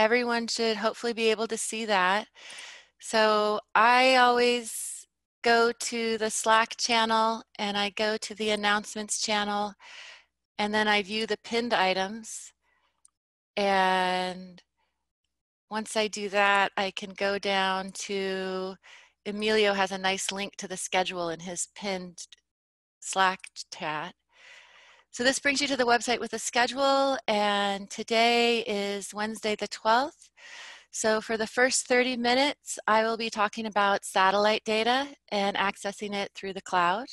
everyone should hopefully be able to see that. So I always go to the Slack channel and I go to the announcements channel and then I view the pinned items. And once I do that, I can go down to, Emilio has a nice link to the schedule in his pinned Slack chat. So this brings you to the website with a schedule and today is Wednesday the 12th. So for the first 30 minutes, I will be talking about satellite data and accessing it through the cloud.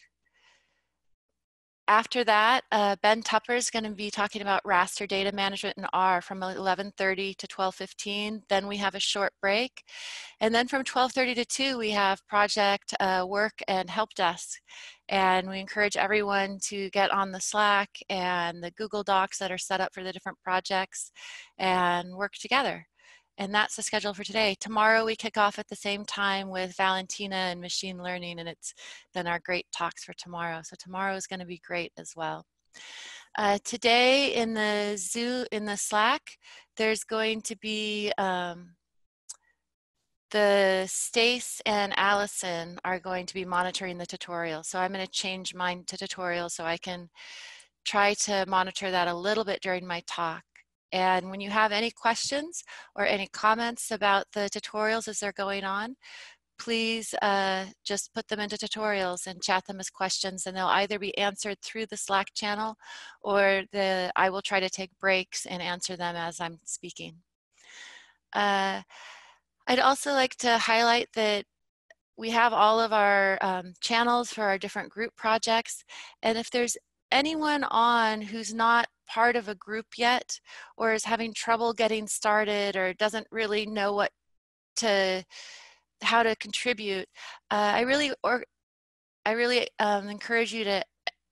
After that, uh, Ben Tupper is going to be talking about raster data management in R from 11.30 to 12.15. Then we have a short break. And then from 12.30 to 2, we have project uh, work and help desk. And we encourage everyone to get on the Slack and the Google Docs that are set up for the different projects and work together. And that's the schedule for today. Tomorrow we kick off at the same time with Valentina and machine learning, and it's then our great talks for tomorrow. So tomorrow is going to be great as well. Uh, today in the Zoo in the Slack, there's going to be um, the Stace and Allison are going to be monitoring the tutorial. So I'm going to change mine to tutorial so I can try to monitor that a little bit during my talk. And when you have any questions or any comments about the tutorials as they're going on, please uh, just put them into tutorials and chat them as questions and they'll either be answered through the Slack channel or the I will try to take breaks and answer them as I'm speaking. Uh, I'd also like to highlight that we have all of our um, channels for our different group projects and if there's anyone on who's not part of a group yet or is having trouble getting started or doesn't really know what to how to contribute uh, i really or i really um, encourage you to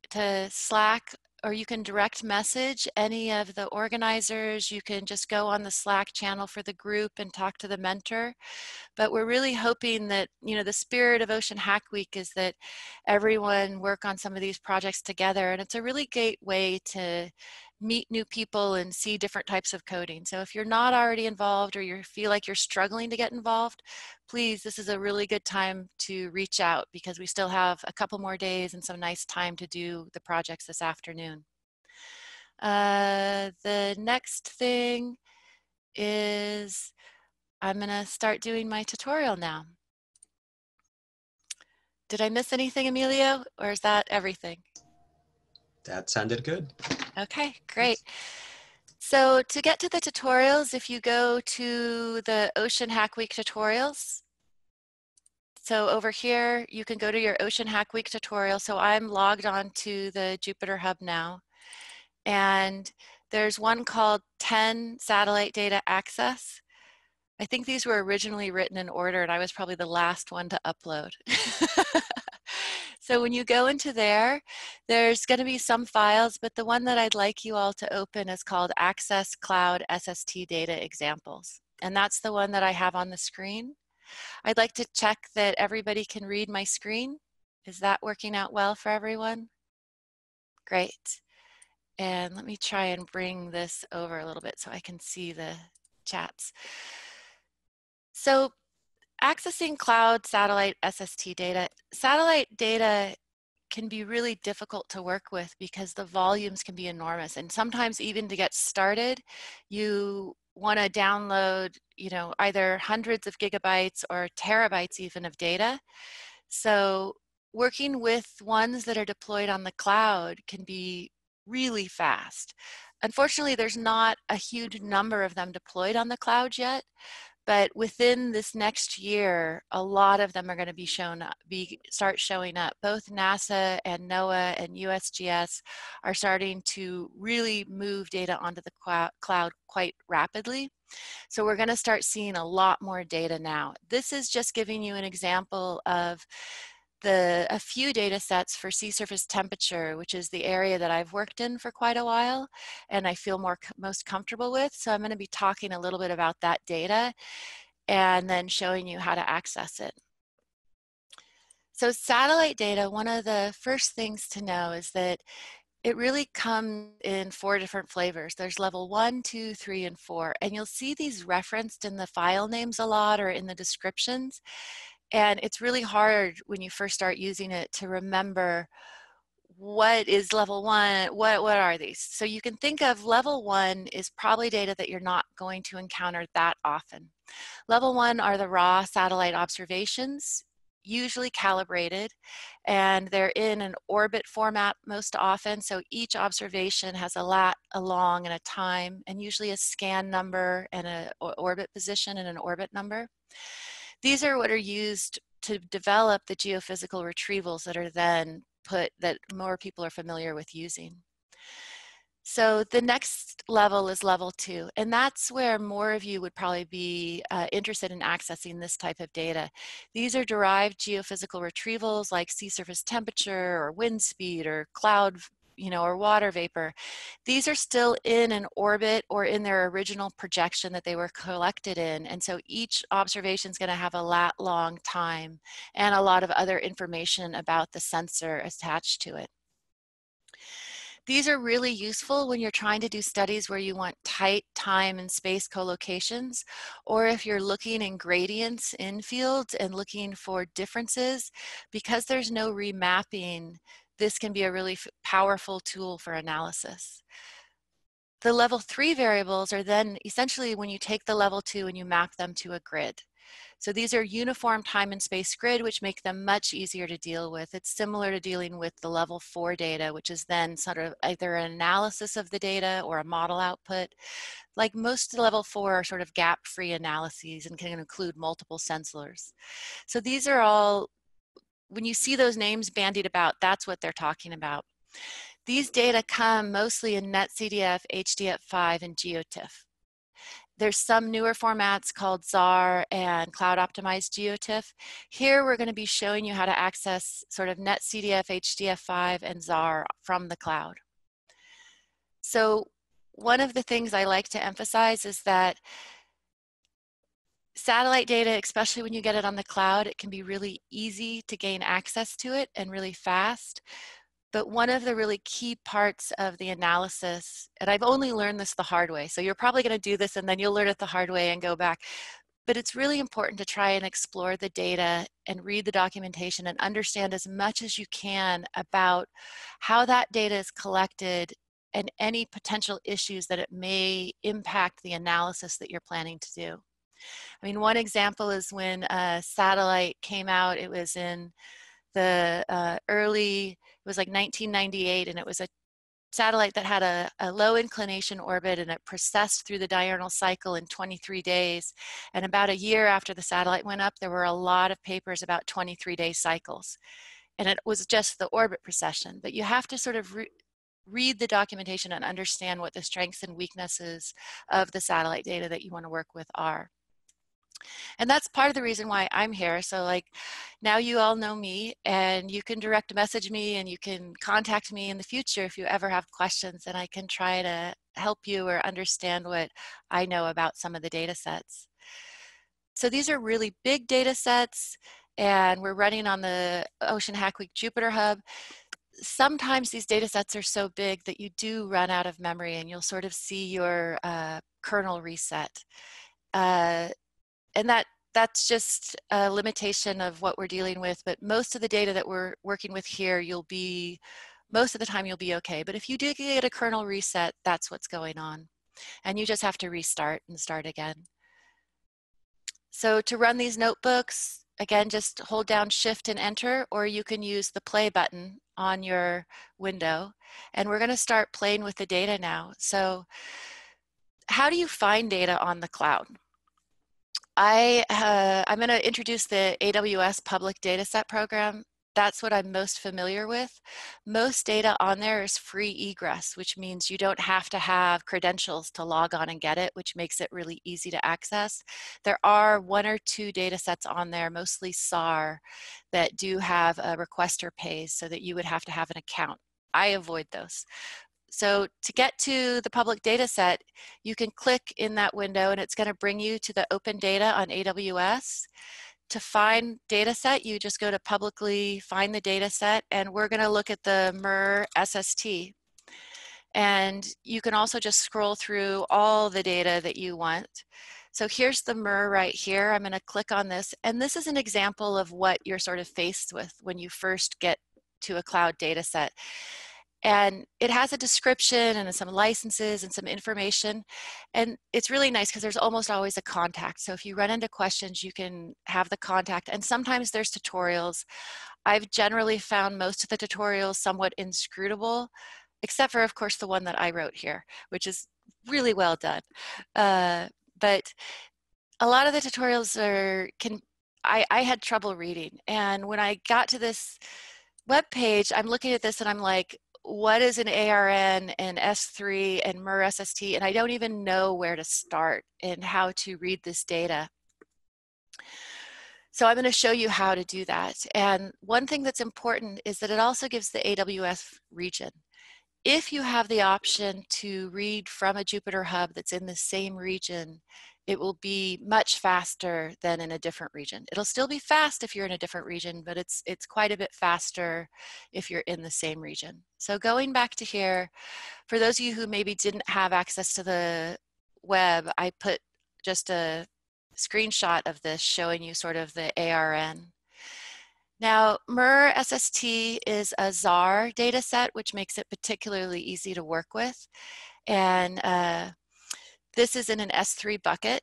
to slack or you can direct message any of the organizers. You can just go on the Slack channel for the group and talk to the mentor. But we're really hoping that, you know, the spirit of Ocean Hack Week is that everyone work on some of these projects together. And it's a really great way to meet new people and see different types of coding. So if you're not already involved or you feel like you're struggling to get involved, please, this is a really good time to reach out because we still have a couple more days and some nice time to do the projects this afternoon. Uh, the next thing is I'm gonna start doing my tutorial now. Did I miss anything, Emilio, or is that everything? That sounded good. Okay, great. So to get to the tutorials, if you go to the Ocean Hack Week tutorials, so over here, you can go to your Ocean Hack Week tutorial. So I'm logged on to the Jupyter Hub now. And there's one called 10 Satellite Data Access. I think these were originally written in order and I was probably the last one to upload. So when you go into there, there's going to be some files, but the one that I'd like you all to open is called Access Cloud SST Data Examples. And that's the one that I have on the screen. I'd like to check that everybody can read my screen. Is that working out well for everyone? Great. And let me try and bring this over a little bit so I can see the chats. So accessing cloud satellite SST data, satellite data can be really difficult to work with because the volumes can be enormous. And sometimes even to get started, you want to download, you know, either hundreds of gigabytes or terabytes even of data. So working with ones that are deployed on the cloud can be really fast. Unfortunately, there's not a huge number of them deployed on the cloud yet, but within this next year a lot of them are going to be shown be start showing up. Both nasa and noaa and usgs are starting to really move data onto the cloud quite rapidly. So we're going to start seeing a lot more data now. This is just giving you an example of the, a few data sets for sea surface temperature, which is the area that I've worked in for quite a while and I feel more most comfortable with. So I'm going to be talking a little bit about that data and then showing you how to access it. So satellite data, one of the first things to know is that it really comes in four different flavors. There's level one, two, three, and four. And you'll see these referenced in the file names a lot or in the descriptions. And it's really hard when you first start using it to remember what is level one, what, what are these? So you can think of level one is probably data that you're not going to encounter that often. Level one are the raw satellite observations usually calibrated and they're in an orbit format most often. So each observation has a lat, a long, and a time, and usually a scan number and an orbit position and an orbit number. These are what are used to develop the geophysical retrievals that are then put, that more people are familiar with using. So the next level is level two, and that's where more of you would probably be uh, interested in accessing this type of data. These are derived geophysical retrievals like sea surface temperature or wind speed or cloud you know, or water vapor. These are still in an orbit or in their original projection that they were collected in. And so each observation is going to have a lat long time and a lot of other information about the sensor attached to it. These are really useful when you're trying to do studies where you want tight time and space collocations, or if you're looking in gradients in fields and looking for differences, because there's no remapping, this can be a really powerful tool for analysis. The level three variables are then essentially when you take the level two and you map them to a grid. So these are uniform time and space grid, which make them much easier to deal with. It's similar to dealing with the level four data, which is then sort of either an analysis of the data or a model output. Like most level four are sort of gap-free analyses and can include multiple sensors. So these are all, when you see those names bandied about, that's what they're talking about. These data come mostly in NetCDF, HDF5, and GeoTIFF. There's some newer formats called Zarr and Cloud Optimized GeoTIFF. Here we're going to be showing you how to access sort of NetCDF, HDF5, and Zarr from the cloud. So one of the things I like to emphasize is that satellite data, especially when you get it on the cloud, it can be really easy to gain access to it and really fast. But one of the really key parts of the analysis, and I've only learned this the hard way, so you're probably going to do this and then you'll learn it the hard way and go back. But it's really important to try and explore the data and read the documentation and understand as much as you can about how that data is collected and any potential issues that it may impact the analysis that you're planning to do. I mean, one example is when a satellite came out, it was in the uh, early it was like 1998, and it was a satellite that had a, a, low inclination orbit and it precessed through the diurnal cycle in 23 days. And about a year after the satellite went up, there were a lot of papers about 23 day cycles. And it was just the orbit precession. But you have to sort of re read the documentation and understand what the strengths and weaknesses of the satellite data that you want to work with are. And that's part of the reason why I'm here. So like now you all know me and you can direct message me and you can contact me in the future if you ever have questions and I can try to help you or understand what I know about some of the data sets. So these are really big data sets and we're running on the Ocean Hack Week Jupyter Hub. Sometimes these data sets are so big that you do run out of memory and you'll sort of see your uh, kernel reset. Uh, and that that's just a limitation of what we're dealing with. But most of the data that we're working with here, you'll be, most of the time you'll be okay. But if you do get a kernel reset, that's what's going on. And you just have to restart and start again. So to run these notebooks, again, just hold down shift and enter, or you can use the play button on your window. And we're gonna start playing with the data now. So how do you find data on the cloud? I, uh, I'm going to introduce the AWS Public Dataset Program. That's what I'm most familiar with. Most data on there is free egress, which means you don't have to have credentials to log on and get it, which makes it really easy to access. There are one or two data sets on there, mostly SAR, that do have a requester pays so that you would have to have an account. I avoid those. So to get to the public data set, you can click in that window and it's going to bring you to the open data on AWS. To find data set, you just go to publicly find the data set and we're going to look at the MUR SST. And you can also just scroll through all the data that you want. So here's the MUR right here. I'm gonna click on this. And this is an example of what you're sort of faced with when you first get to a cloud data set. And it has a description and some licenses and some information. And it's really nice because there's almost always a contact. So if you run into questions, you can have the contact. And sometimes there's tutorials. I've generally found most of the tutorials somewhat inscrutable, except for, of course, the one that I wrote here, which is really well done. Uh, but a lot of the tutorials are can I, I had trouble reading. And when I got to this web page, I'm looking at this and I'm like, what is an ARN and S3 and MUR SST, and I don't even know where to start and how to read this data. So I'm going to show you how to do that. And one thing that's important is that it also gives the AWS region. If you have the option to read from a Jupyter Hub that's in the same region, it will be much faster than in a different region. It'll still be fast if you're in a different region, but it's, it's quite a bit faster if you're in the same region. So going back to here, for those of you who maybe didn't have access to the web, I put just a screenshot of this showing you sort of the ARN. Now, MUR SST is a Zarr data set, which makes it particularly easy to work with. And uh, this is in an S3 bucket.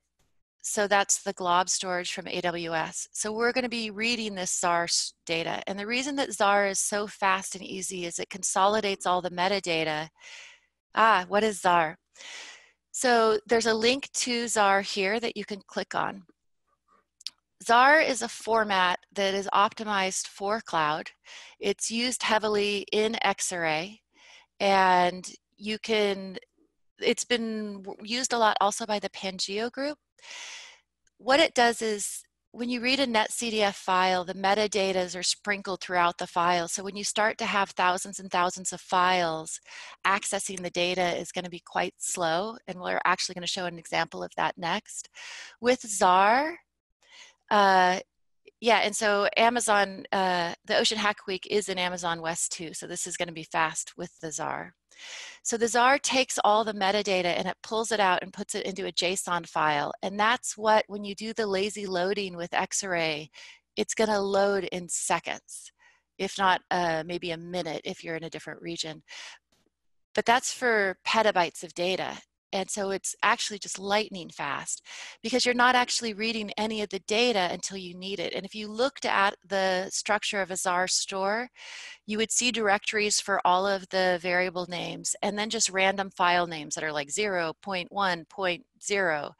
So that's the blob storage from AWS. So we're going to be reading this Zarr data. And the reason that Zarr is so fast and easy is it consolidates all the metadata. Ah, what is Zarr? So there's a link to Zarr here that you can click on. Zarr is a format that is optimized for cloud. It's used heavily in Xarray and you can it's been used a lot also by the Pangeo group. What it does is when you read a netcdf file, the metadatas are sprinkled throughout the file. So when you start to have thousands and thousands of files, accessing the data is going to be quite slow. And we're actually going to show an example of that next. With Zarr, uh, yeah, and so Amazon, uh, the Ocean Hack Week is in Amazon West too. So this is going to be fast with the Zarr. So the Zarr takes all the metadata and it pulls it out and puts it into a JSON file. And that's what, when you do the lazy loading with Xarray, it's gonna load in seconds, if not uh, maybe a minute if you're in a different region. But that's for petabytes of data. And so it's actually just lightning fast because you're not actually reading any of the data until you need it. And if you looked at the structure of a Zarr store, you would see directories for all of the variable names and then just random file names that are like 0, 0.1, 0.0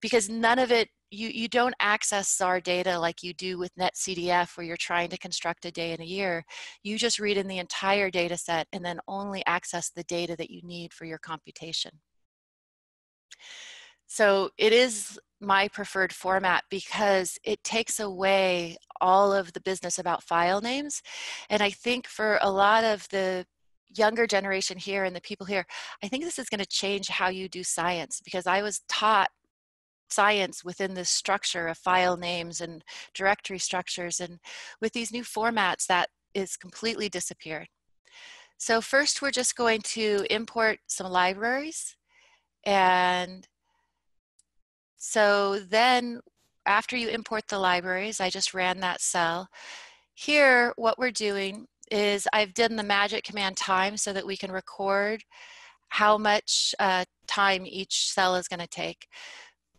because none of it you, you don't access Zarr data like you do with NetCDF where you're trying to construct a day in a year. You just read in the entire data set and then only access the data that you need for your computation. So it is my preferred format because it takes away all of the business about file names. And I think for a lot of the younger generation here and the people here, I think this is going to change how you do science because I was taught science within this structure of file names and directory structures. And with these new formats, that is completely disappeared. So first, we're just going to import some libraries. And so then after you import the libraries, I just ran that cell. Here, what we're doing is I've done the magic command time so that we can record how much uh, time each cell is going to take.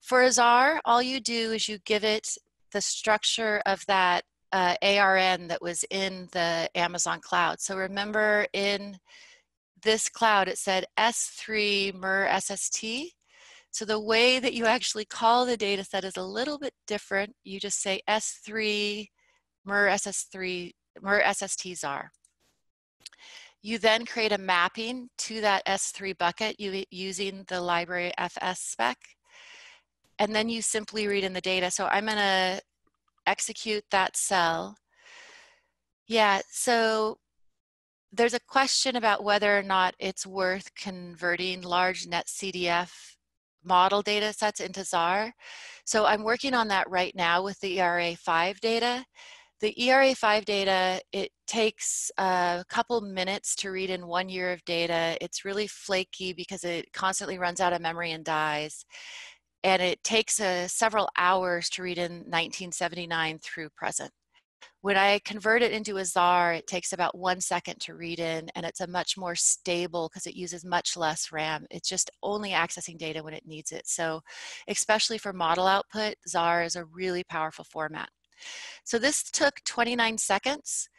For Azar, all you do is you give it the structure of that uh, ARN that was in the Amazon cloud. So remember in this cloud, it said S3 MUR SST. So the way that you actually call the data set is a little bit different. You just say S3 MUR SS3 MUR SST Zarr. You then create a mapping to that S3 bucket using the library fsspec. And then you simply read in the data. So I'm going to execute that cell. Yeah, so there's a question about whether or not it's worth converting large NetCDF model data sets into Zarr. So I'm working on that right now with the ERA5 data. The ERA5 data, it takes a couple minutes to read in one year of data. It's really flaky because it constantly runs out of memory and dies. And it takes uh, several hours to read in 1979 through present. When I convert it into a Zarr, it takes about one second to read in, and it's a much more stable because it uses much less RAM. It's just only accessing data when it needs it. So, especially for model output, Zarr is a really powerful format. So this took 29 seconds.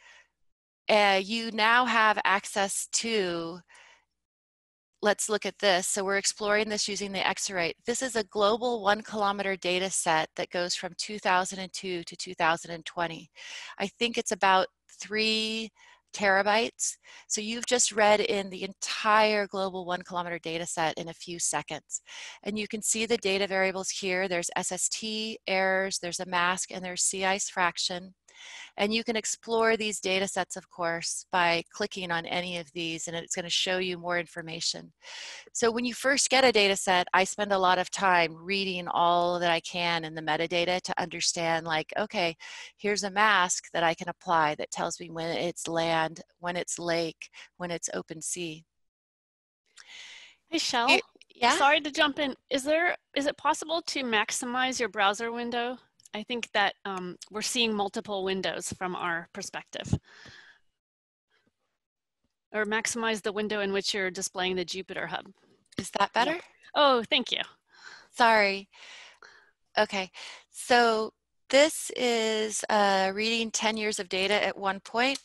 Uh, you now have access to let's look at this. So we're exploring this using the Xarray. This is a global one kilometer data set that goes from 2002 to 2020. I think it's about three terabytes. So you've just read in the entire global one kilometer data set in a few seconds. And you can see the data variables here. There's SST, errors, there's a mask, and there's sea ice fraction. And you can explore these data sets, of course, by clicking on any of these and it's going to show you more information. So when you first get a data set, I spend a lot of time reading all that I can in the metadata to understand like, okay, here's a mask that I can apply that tells me when it's land, when it's lake, when it's open sea. Hey, Chelle. yeah? Sorry to jump in. Is there, is it possible to maximize your browser window I think that um, we're seeing multiple windows from our perspective. Or maximize the window in which you're displaying the Jupyter Hub. Is that better? Yeah. Oh, thank you. Sorry. Okay, so this is uh, reading 10 years of data at one point.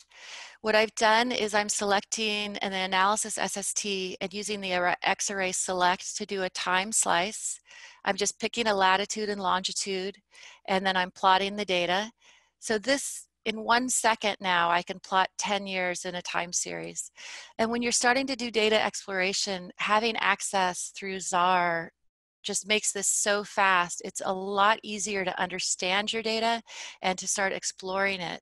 What I've done is I'm selecting an analysis SST and using the Xarray select to do a time slice. I'm just picking a latitude and longitude, and then I'm plotting the data. So this, in one second now, I can plot 10 years in a time series. And when you're starting to do data exploration, having access through Zarr just makes this so fast. It's a lot easier to understand your data and to start exploring it.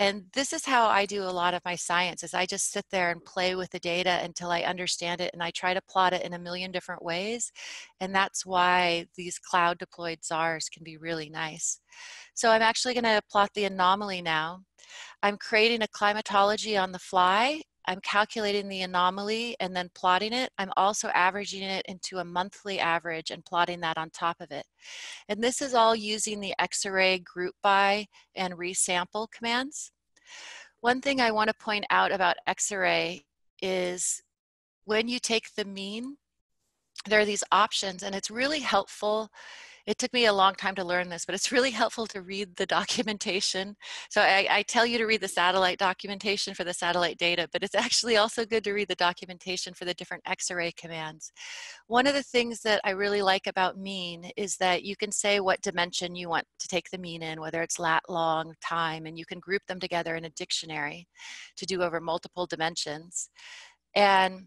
And this is how I do a lot of my science is I just sit there and play with the data until I understand it and I try to plot it in a million different ways. And that's why these cloud deployed Zarrs can be really nice. So I'm actually gonna plot the anomaly now. I'm creating a climatology on the fly I'm calculating the anomaly and then plotting it. I'm also averaging it into a monthly average and plotting that on top of it. And this is all using the Xarray group by and resample commands. One thing I want to point out about Xarray is when you take the mean, there are these options and it's really helpful it took me a long time to learn this, but it's really helpful to read the documentation. So I, I, tell you to read the satellite documentation for the satellite data, but it's actually also good to read the documentation for the different Xarray commands. One of the things that I really like about mean is that you can say what dimension you want to take the mean in, whether it's lat, long, time, and you can group them together in a dictionary to do over multiple dimensions. And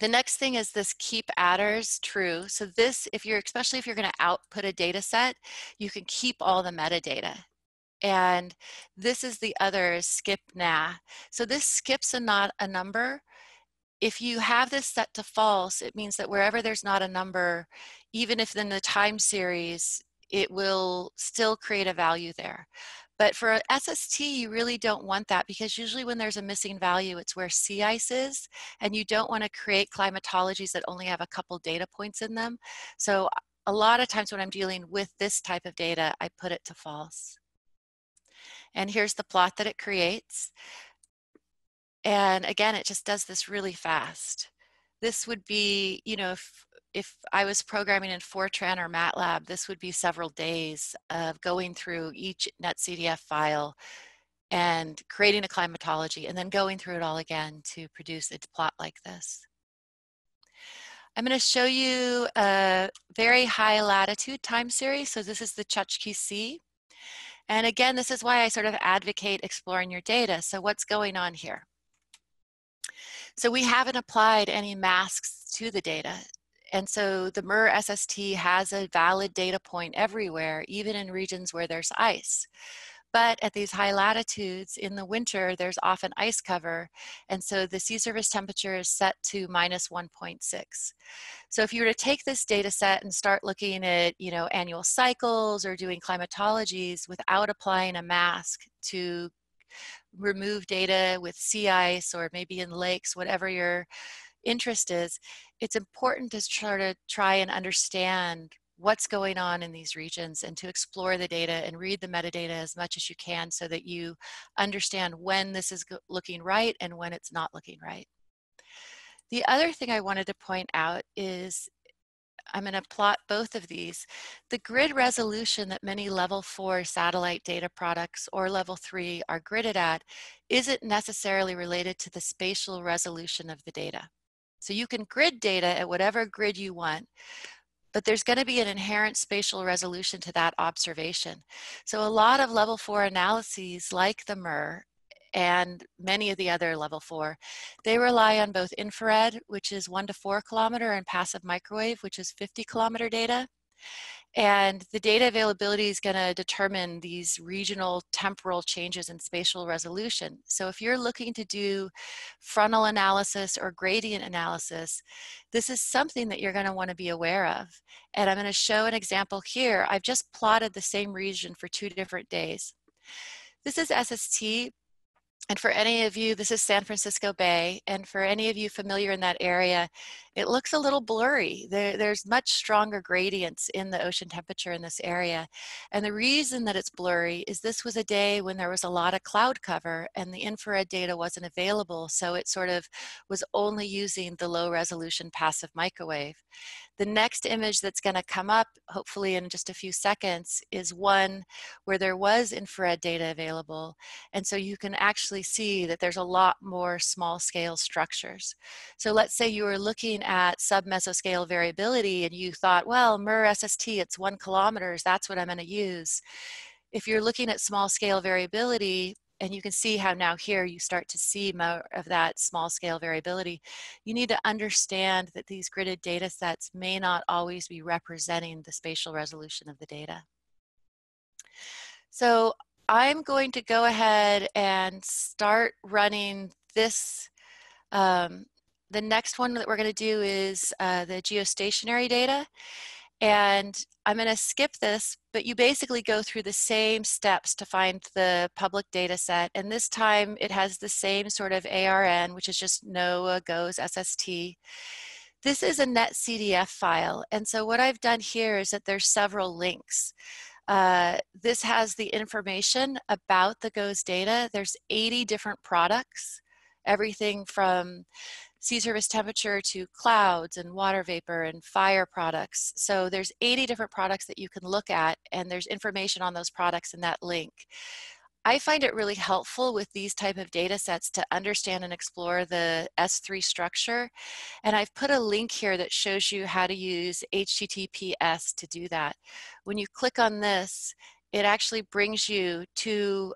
the next thing is this keep attrs true. So this, if you're, especially if you're gonna output a data set, you can keep all the metadata. And this is the other skip nah. So this skips a not a number. If you have this set to false, it means that wherever there's not a number, even if in the time series, it will still create a value there. But for SST, you really don't want that because usually when there's a missing value, it's where sea ice is, and you don't want to create climatologies that only have a couple data points in them. So a lot of times when I'm dealing with this type of data, I put it to false. And here's the plot that it creates. And again, it just does this really fast. This would be, you know, if if I was programming in Fortran or MATLAB, this would be several days of going through each NetCDF file and creating a climatology and then going through it all again to produce a plot like this. I'm going to show you a very high latitude time series. So this is the Chukchi Sea. And again, this is why I sort of advocate exploring your data. So what's going on here? So we haven't applied any masks to the data. And so the MUR SST has a valid data point everywhere, even in regions where there's ice. But at these high latitudes in the winter, there's often ice cover. And so the sea surface temperature is set to minus 1.6. So if you were to take this data set and start looking at, you know, annual cycles or doing climatologies without applying a mask to remove data with sea ice or maybe in lakes, whatever your interest is, it's important to try to try and understand what's going on in these regions and to explore the data and read the metadata as much as you can so that you understand when this is looking right and when it's not looking right. The other thing I wanted to point out is I'm going to plot both of these. The grid resolution that many level four satellite data products or level three are gridded at isn't necessarily related to the spatial resolution of the data. So you can grid data at whatever grid you want, but there's going to be an inherent spatial resolution to that observation. So a lot of level four analyses like the MUR and many of the other level four, they rely on both infrared, which is one to four kilometer, and passive microwave, which is 50 kilometer data. And the data availability is going to determine these regional temporal changes in spatial resolution. So if you're looking to do frontal analysis or gradient analysis, this is something that you're going to want to be aware of. And I'm going to show an example here. I've just plotted the same region for two different days. This is SST and for any of you, this is San Francisco Bay, and for any of you familiar in that area, it looks a little blurry. There, there's much stronger gradients in the ocean temperature in this area. And the reason that it's blurry is this was a day when there was a lot of cloud cover and the infrared data wasn't available, so it sort of was only using the low resolution passive microwave. The next image that's going to come up, hopefully in just a few seconds, is one where there was infrared data available. And so you can actually see that there's a lot more small scale structures. So let's say you were looking at sub-mesoscale variability and you thought, well, MUR SST, it's one kilometers, that's what I'm going to use. If you're looking at small scale variability, and you can see how now here you start to see more of that small scale variability. You need to understand that these gridded data sets may not always be representing the spatial resolution of the data. So I'm going to go ahead and start running this. Um, the next one that we're going to do is uh, the geostationary data. And I'm going to skip this, but you basically go through the same steps to find the public data set. And this time it has the same sort of ARN, which is just NOAA GOES SST. This is a NetCDF file. And so what I've done here is that there's several links. Uh, this has the information about the GOES data. There's 80 different products, everything from sea surface temperature to clouds and water vapor and fire products. So there's 80 different products that you can look at and there's information on those products in that link. I find it really helpful with these type of data sets to understand and explore the S3 structure. And I've put a link here that shows you how to use HTTPS to do that. When you click on this, it actually brings you to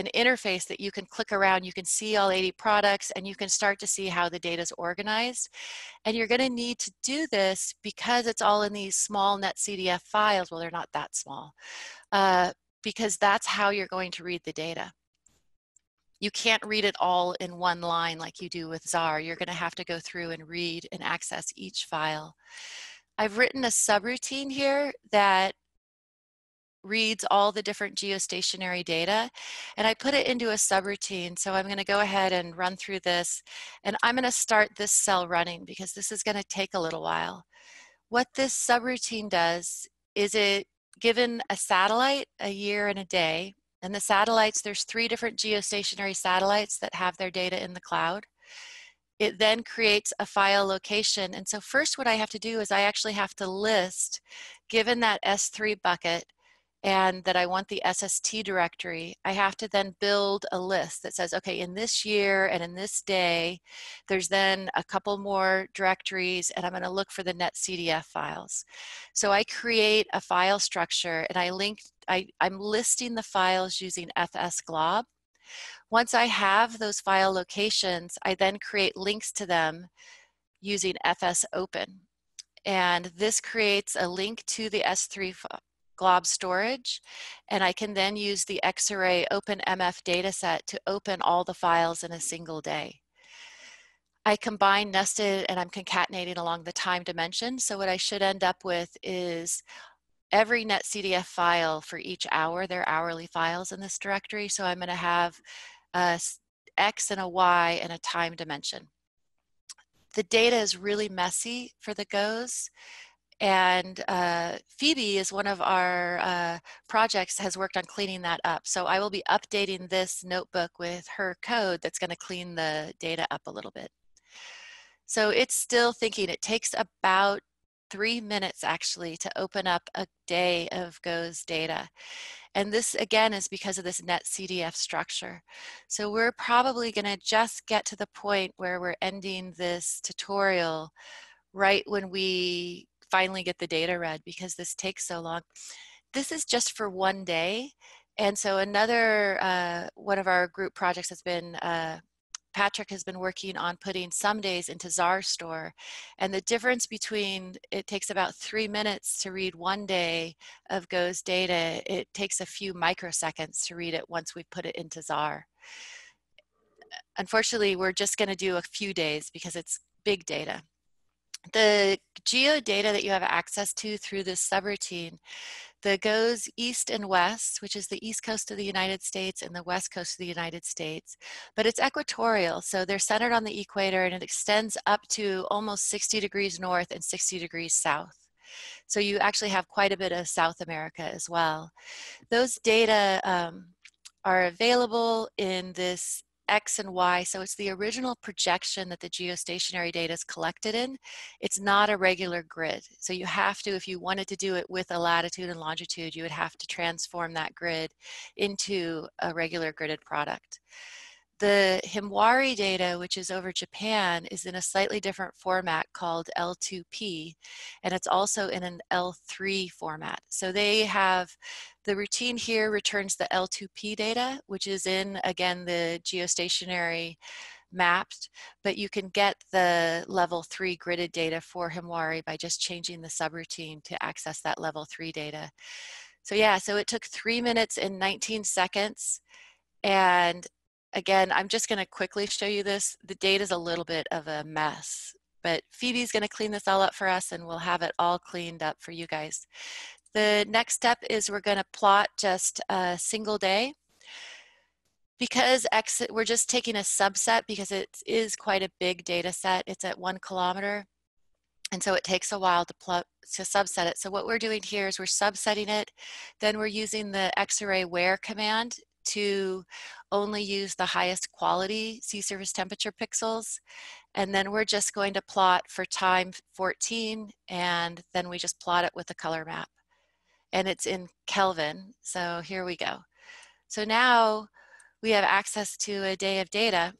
an interface that you can click around. You can see all 80 products and you can start to see how the data is organized. And you're going to need to do this because it's all in these small NetCDF files. Well, they're not that small uh, because that's how you're going to read the data. You can't read it all in one line like you do with Zarr. You're going to have to go through and read and access each file. I've written a subroutine here that reads all the different geostationary data and I put it into a subroutine. So I'm going to go ahead and run through this and I'm going to start this cell running because this is going to take a little while. What this subroutine does is it given a satellite a year and a day and the satellites there's three different geostationary satellites that have their data in the cloud. It then creates a file location. And so first what I have to do is I actually have to list, given that S3 bucket, and that I want the SST directory, I have to then build a list that says, okay, in this year and in this day, there's then a couple more directories and I'm gonna look for the NetCDF files. So I create a file structure and I link, I, I'm listing the files using fsglob. Once I have those file locations, I then create links to them using fsopen. And this creates a link to the S3 blob storage, and I can then use the Xarray OpenMF dataset to open all the files in a single day. I combine nested and I'm concatenating along the time dimension. So what I should end up with is every netcdf file for each hour, they're hourly files in this directory. So I'm gonna have a X and a Y and a time dimension. The data is really messy for the GOES and uh, Phoebe is one of our uh, projects has worked on cleaning that up. So I will be updating this notebook with her code that's gonna clean the data up a little bit. So it's still thinking it takes about three minutes actually to open up a day of GOES data. And this again is because of this netcdf structure. So we're probably gonna just get to the point where we're ending this tutorial right when we finally get the data read because this takes so long. This is just for one day. And so another, uh, one of our group projects has been uh, Patrick has been working on putting some days into Zarr store. And the difference between it takes about three minutes to read one day of GOES data, it takes a few microseconds to read it once we put it into Zarr. Unfortunately, we're just going to do a few days because it's big data. The geo data that you have access to through this subroutine that goes east and west, which is the east coast of the United States and the west coast of the United States. But it's equatorial, so they're centered on the equator and it extends up to almost 60 degrees north and 60 degrees south. So you actually have quite a bit of South America as well. Those data um, are available in this X and Y. So it's the original projection that the geostationary data is collected in. It's not a regular grid. So you have to, if you wanted to do it with a latitude and longitude, you would have to transform that grid into a regular gridded product. The Himawari data, which is over Japan, is in a slightly different format called L2P, and it's also in an L3 format. So they have, the routine here returns the L2P data, which is in, again, the geostationary mapped, but you can get the level three gridded data for Himawari by just changing the subroutine to access that level three data. So yeah, so it took three minutes and 19 seconds and again, I'm just going to quickly show you this. The data is a little bit of a mess, but Phoebe's going to clean this all up for us and we'll have it all cleaned up for you guys. The next step is we're going to plot just a single day. Because X, we're just taking a subset because it is quite a big data set. It's at one kilometer. And so it takes a while to, plot, to subset it. So what we're doing here is we're subsetting it. Then we're using the Xarray where command to only use the highest quality sea surface temperature pixels. And then we're just going to plot for time 14 and then we just plot it with a color map. And it's in Kelvin, so here we go. So now we have access to a day of data.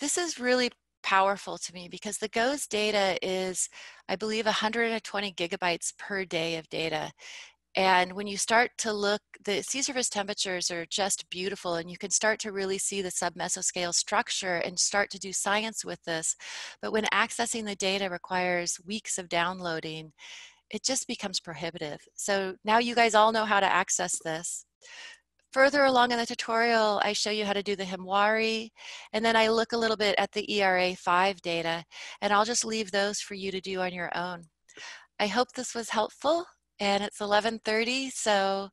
This is really powerful to me because the GOES data is, I believe, 120 gigabytes per day of data. And when you start to look, the sea surface temperatures are just beautiful and you can start to really see the submesoscale structure and start to do science with this. But when accessing the data requires weeks of downloading, it just becomes prohibitive. So now you guys all know how to access this. Further along in the tutorial, I show you how to do the Himawari, and then I look a little bit at the ERA5 data, and I'll just leave those for you to do on your own. I hope this was helpful and it's 11.30, so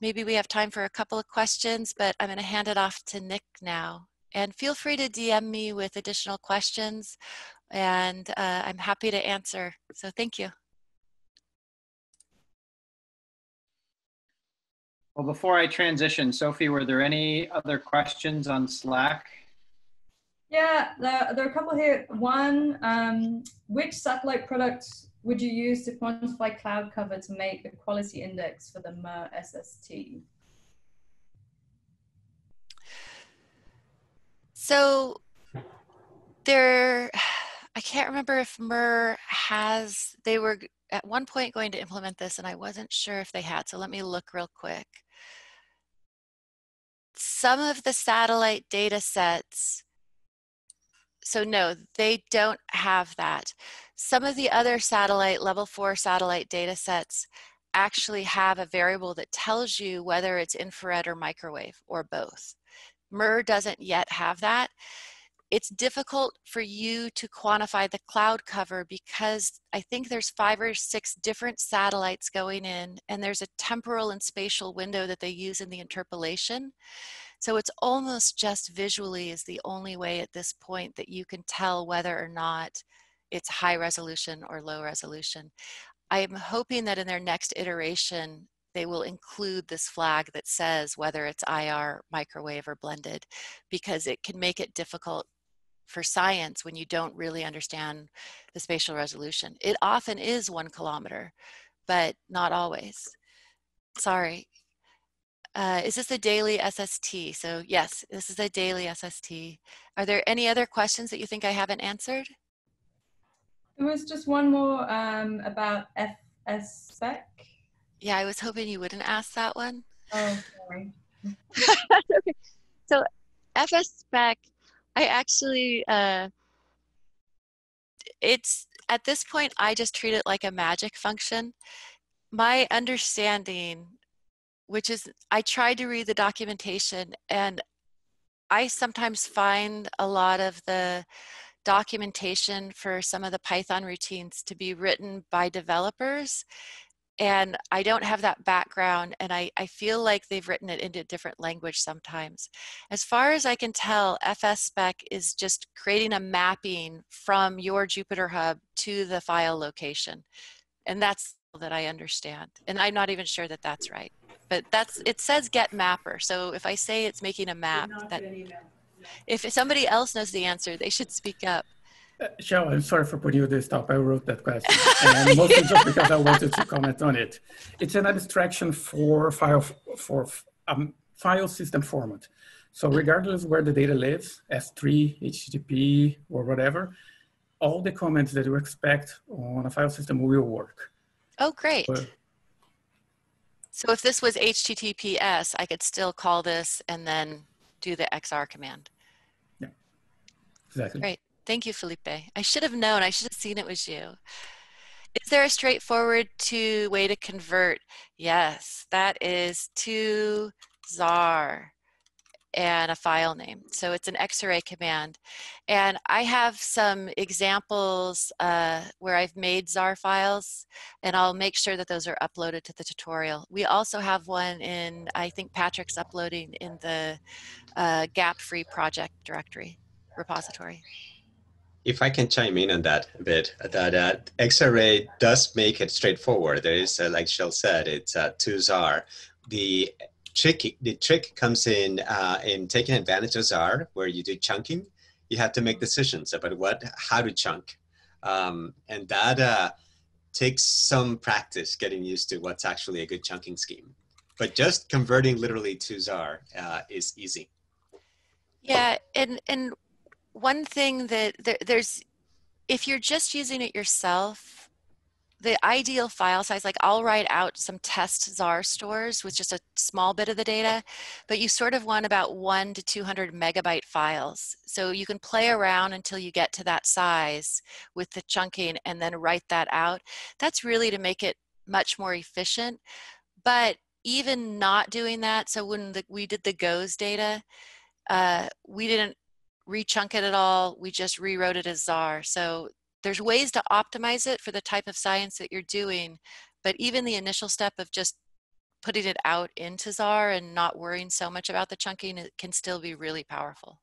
maybe we have time for a couple of questions, but I'm gonna hand it off to Nick now. And feel free to DM me with additional questions, and uh, I'm happy to answer. So thank you. Well, before I transition, Sophie, were there any other questions on Slack? Yeah, there, there are a couple here. One, um, which satellite products would you use to quantify cloud cover to make the quality index for the MUR SST? So there, I can't remember if MUR has, they were at one point going to implement this and I wasn't sure if they had, so let me look real quick. Some of the satellite data sets so no, they don't have that. Some of the other satellite, level four satellite data sets actually have a variable that tells you whether it's infrared or microwave or both. MUR doesn't yet have that. It's difficult for you to quantify the cloud cover because I think there's five or six different satellites going in and there's a temporal and spatial window that they use in the interpolation. So it's almost just visually is the only way at this point that you can tell whether or not it's high resolution or low resolution. I'm hoping that in their next iteration, they will include this flag that says whether it's IR, microwave, or blended, because it can make it difficult for science when you don't really understand the spatial resolution. It often is one kilometer, but not always. Sorry. Uh, is this a daily SST? So yes, this is a daily SST. Are there any other questions that you think I haven't answered? There was just one more um, about fsspec. Yeah, I was hoping you wouldn't ask that one. Oh, sorry. okay. So FS spec, I actually, uh, it's at this point, I just treat it like a magic function. My understanding, which is I tried to read the documentation and I sometimes find a lot of the documentation for some of the Python routines to be written by developers and I don't have that background and I, I feel like they've written it into a different language sometimes. As far as I can tell, fsspec is just creating a mapping from your Jupyter Hub to the file location. And that's that I understand. And I'm not even sure that that's right. But that's it says get mapper. So if I say it's making a map, that if somebody else knows the answer, they should speak up. Uh, I'm sorry for putting you this top. I wrote that question, and mostly just because I wanted to comment on it. It's an abstraction for file for um, file system format. So regardless where the data lives, S3, HTTP, or whatever, all the comments that you expect on a file system will work. Oh, great. But, so if this was HTTPS, I could still call this and then do the XR command. Yeah, exactly. Great. Thank you, Felipe. I should have known. I should have seen it was you. Is there a straightforward to way to convert? Yes, that is to Zarr and a file name. So it's an Xarray command. And I have some examples uh, where I've made Zarr files, and I'll make sure that those are uploaded to the tutorial. We also have one in, I think Patrick's uploading in the uh, gap-free project directory repository if I can chime in on that a bit, that uh, Xarray does make it straightforward. There is, uh, like Chelle said, it's uh, to Zarr. The trick, the trick comes in uh, in taking advantage of Zarr, where you do chunking. You have to make decisions about what, how to chunk, um, and that uh, takes some practice getting used to what's actually a good chunking scheme. But just converting literally to Zarr uh, is easy. Yeah, and and one thing that there, there's, if you're just using it yourself, the ideal file size, like I'll write out some test Zarr stores with just a small bit of the data, but you sort of want about one to 200 megabyte files. So you can play around until you get to that size with the chunking and then write that out. That's really to make it much more efficient. But even not doing that, so when the, we did the GOES data, uh, we didn't rechunk it at all. We just rewrote it as Zarr. So there's ways to optimize it for the type of science that you're doing, but even the initial step of just putting it out into Zarr and not worrying so much about the chunking, it can still be really powerful.